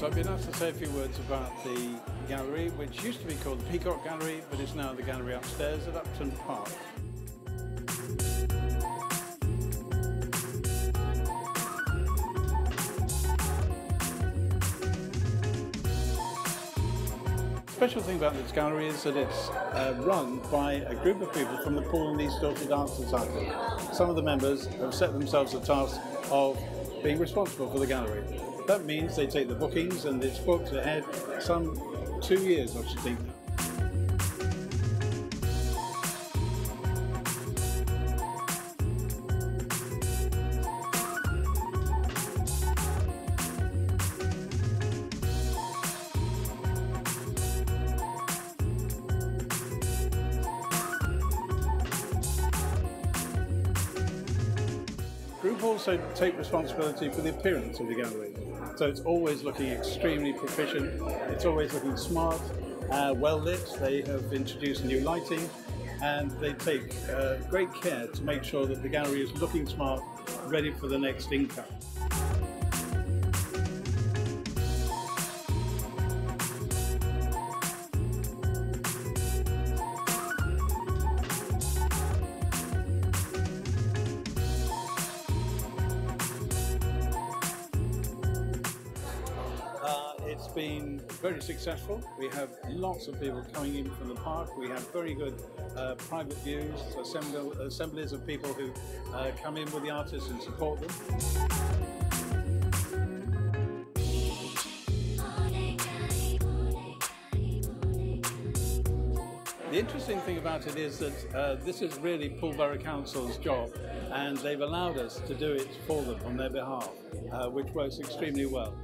So I've been asked to say a few words about the gallery, which used to be called the Peacock Gallery, but is now the gallery upstairs at Upton Park. The special thing about this gallery is that it's uh, run by a group of people from the Poole and East Dorset Art Society. Some of the members have set themselves the task of being responsible for the gallery. That means they take the bookings and it's booked ahead some two years, I should think. Group also take responsibility for the appearance of the gallery. So it's always looking extremely proficient, it's always looking smart, uh, well lit. They have introduced new lighting and they take uh, great care to make sure that the gallery is looking smart, ready for the next income. It's been very successful. We have lots of people coming in from the park. We have very good uh, private views, assemb- assemblies of people who uh, come in with the artists and support them. The interesting thing about it is that uh, this is really Poole Borough Council's job, and they've allowed us to do it for them on their behalf, uh, which works extremely well.